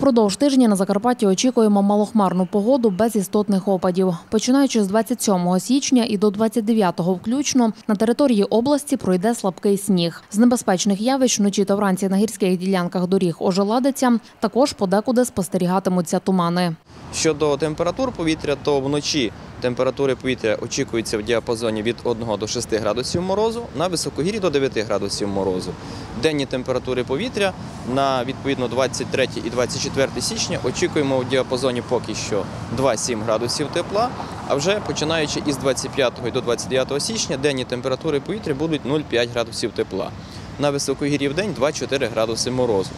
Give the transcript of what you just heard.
Впродовж тижня на Закарпатті очікуємо малохмарну погоду без істотних опадів. Починаючи з 27 січня і до 29 включно на території області пройде слабкий сніг. З небезпечних явищ вночі та вранці на гірських ділянках доріг ожеладиться. Також подекуди спостерігатимуться тумани. Щодо температур повітря, то вночі температури повітря очікуються в діапазоні від 1 до 6 градусів морозу, на високогір'ї до 9 градусів морозу. Денні температури повітря на відповідно 23 і 24 січня очікуємо в діапазоні поки що 2-7 градусів тепла. А вже починаючи із 25 до 29 січня денні температури повітря будуть 0,5 градусів тепла. На високогір'ї в день 2-4 градуси морозу.